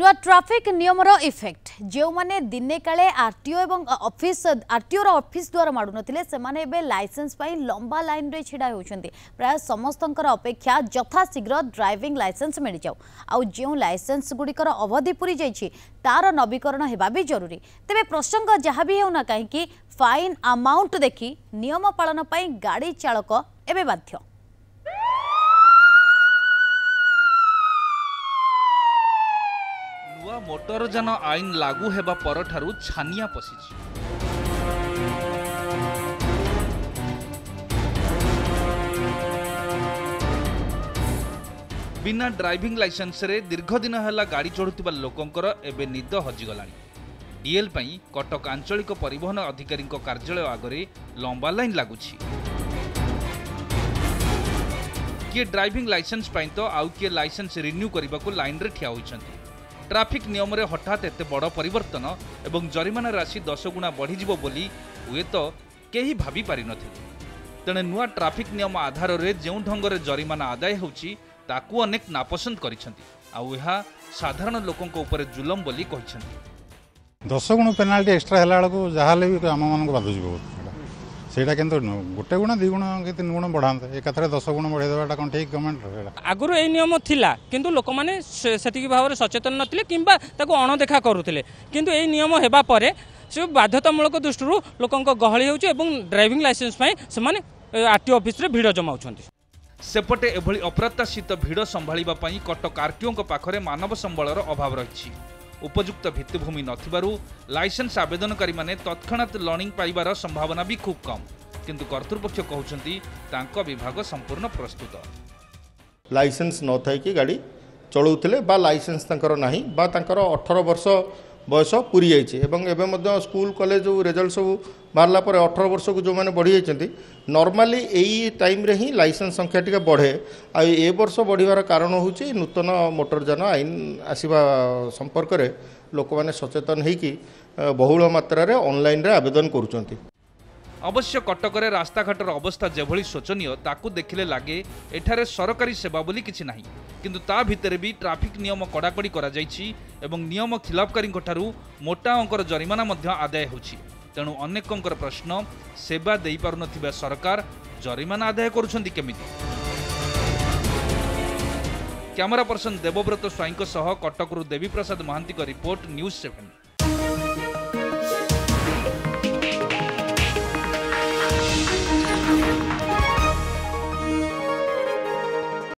ନୂଆ ଟ୍ରାଫିକ୍ ନିୟମର ଇଫେକ୍ଟ ଯେଉଁମାନେ ଦିନେ କାଳେ ଆର୍ଟିଓ ଏବଂ ଅଫିସ୍ ଆର୍ଟିଓର ଅଫିସ୍ ଦ୍ୱାର ମାଡ଼ୁନଥିଲେ ସେମାନେ ଏବେ ଲାଇସେନ୍ସ ପାଇଁ ଲମ୍ବା ଲାଇନ୍ରେ ଛିଡ଼ା ହେଉଛନ୍ତି ପ୍ରାୟ ସମସ୍ତଙ୍କର ଅପେକ୍ଷା ଯଥାଶୀଘ୍ର ଡ୍ରାଇଭିଂ ଲାଇସେନ୍ସ ମିଳିଯାଉ ଆଉ ଯେଉଁ ଲାଇସେନ୍ସ ଗୁଡ଼ିକର ଅବଧି ପୂରି ଯାଇଛି ତାର ନବୀକରଣ ହେବା ବି ଜରୁରୀ ତେବେ ପ୍ରସଙ୍ଗ ଯାହା ବି ହେଉନା କାହିଁକି ଫାଇନ୍ ଆମାଉଣ୍ଟ ଦେଖି ନିୟମ ପାଳନ ପାଇଁ ଗାଡ଼ି ଚାଳକ ଏବେ ବାଧ୍ୟ ନୂଆ ମୋଟରଯାନ ଆଇନ ଲାଗୁ ହେବା ପରଠାରୁ ଛାନିଆ ପଶିଛି ବିନା ଡ୍ରାଇଭିଂ ଲାଇସେନ୍ସରେ ଦୀର୍ଘଦିନ ହେଲା ଗାଡ଼ି ଚଢ଼ୁଥିବା ଲୋକଙ୍କର ଏବେ ନିଦ ହଜିଗଲାଣି ଡିଏଲ୍ ପାଇଁ କଟକ ଆଞ୍ଚଳିକ ପରିବହନ ଅଧିକାରୀଙ୍କ କାର୍ଯ୍ୟାଳୟ ଆଗରେ ଲମ୍ବା ଲାଇନ୍ ଲାଗୁଛି କିଏ ଡ୍ରାଇଭିଂ ଲାଇସେନ୍ସ ପାଇଁ ତ ଆଉ କିଏ ଲାଇସେନ୍ସ ରିନ୍ୟୁ କରିବାକୁ ଲାଇନ୍ରେ ଠିଆ ହୋଇଛନ୍ତି ট্রাফিক নিয়মরে হঠাৎ এত বড় পরিবর্তন এবং জরিমানা রাশি দশ গুণা বড়িযোগ বলে হুয়েত কেহি ভাবি পারি নথিলে তেণে নূয়া ট্রাফিক নিয়ম আধারে যে ঢঙ্গরে জরিমানা আদায় হচ্ছে তাকে অনেক নাপসন্দ করেছেন আহা সাধারণ লোকঙ্ উপরে জুলম বলে দশ গুণ পেনাল্টি এক্সট্রা হল বেড়ে যা হলে বি আমি বাধুছি বহুত ସେଇଟା କିନ୍ତୁ ଗୋଟେ ଗୁଣ ଦୁଇ ଗୁଣ କି ତିନି ଗୁଣ ବଢ଼ାନ୍ତେ ଏକାଥରେ ଦଶ ଗୁଣ ବଢ଼େଇ ଦେବାଟା କ'ଣ ଠିକ୍ ଗଭର୍ଣ୍ଣମେଣ୍ଟ ଆଗରୁ ଏଇ ନିୟମ ଥିଲା କିନ୍ତୁ ଲୋକମାନେ ସେତିକି ଭାବରେ ସଚେତନ ନଥିଲେ କିମ୍ବା ତାକୁ ଅଣଦେଖା କରୁଥିଲେ କିନ୍ତୁ ଏଇ ନିୟମ ହେବା ପରେ ସେ ବାଧ୍ୟତାମୂଳକ ଦୃଷ୍ଟିରୁ ଲୋକଙ୍କ ଗହଳି ହେଉଛି ଏବଂ ଡ୍ରାଇଭିଂ ଲାଇସେନ୍ସ ପାଇଁ ସେମାନେ ଆର୍ ଆର୍ଟି ଅଫିସରେ ଭିଡ଼ ଜମାଉଛନ୍ତି ସେପଟେ ଏଭଳି ଅପ୍ରତ୍ୟାଶିତ ଭିଡ଼ ସମ୍ଭାଳିବା ପାଇଁ କଟକ ଆର୍ଟିଓଙ୍କ ପାଖରେ ମାନବ ସମ୍ବଳର ଅଭାବ ରହିଛି ଉପଯୁକ୍ତ ଭିତ୍ତିଭୂମି ନଥିବାରୁ ଲାଇସେନ୍ସ ଆବେଦନକାରୀମାନେ ତତ୍କ୍ଷଣାତ୍ ଲର୍ଣ୍ଣିଂ ପାଇବାର ସମ୍ଭାବନା ବି ଖୁବ୍ କମ୍ କିନ୍ତୁ କର୍ତ୍ତୃପକ୍ଷ କହୁଛନ୍ତି ତାଙ୍କ ବିଭାଗ ସମ୍ପୂର୍ଣ୍ଣ ପ୍ରସ୍ତୁତ ଲାଇସେନ୍ସ ନଥାଇକି ଗାଡ଼ି ଚଳାଉଥିଲେ ବା ଲାଇସେନ୍ସ ତାଙ୍କର ନାହିଁ ବା ତାଙ୍କର ଅଠର ବର୍ଷ বয়স পুরী যাইছে এবং এবে মধ্যে স্কুল কলেজ রেজল্ট সব বাহারা পরে অঠর বর্ষক যে বড়ি যাই নর্মালি এই টাইমে হি লাইসেন্স সংখ্যা টিকে বড়ে আর এ বর্ষ বড়িবার কারণ হচ্ছে নূতন মোটরযান আইন আসবা সম্পর্কের লোক সচেতন হয়েকি বহুল মাত্রার অনলাইন আবেদন করছেন ଅବଶ୍ୟ କଟକରେ ରାସ୍ତାଘାଟର ଅବସ୍ଥା ଯେଭଳି ଶୋଚନୀୟ ତାକୁ ଦେଖିଲେ ଲାଗେ ଏଠାରେ ସରକାରୀ ସେବା ବୋଲି କିଛି ନାହିଁ କିନ୍ତୁ ତା ଭିତରେ ବି ଟ୍ରାଫିକ୍ ନିୟମ କଡ଼ାକଡ଼ି କରାଯାଇଛି ଏବଂ ନିୟମ ଖିଲାପକାରୀଙ୍କଠାରୁ ମୋଟା ଅଙ୍କର ଜରିମାନା ମଧ୍ୟ ଆଦାୟ ହେଉଛି ତେଣୁ ଅନେକଙ୍କର ପ୍ରଶ୍ନ ସେବା ଦେଇପାରୁନଥିବା ସରକାର ଜରିମାନା ଆଦାୟ କରୁଛନ୍ତି କେମିତି କ୍ୟାମେରା ପର୍ସନ ଦେବବ୍ରତ ସ୍ୱାଇଁଙ୍କ ସହ କଟକରୁ ଦେବୀପ୍ରସାଦ ମହାନ୍ତିଙ୍କ ରିପୋର୍ଟ ନ୍ୟୁଜ୍ ସେଭେନ୍